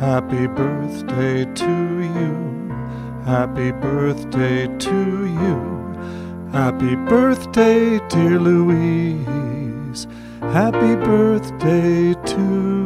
Happy birthday to you. Happy birthday to you. Happy birthday, dear Louise. Happy birthday to you.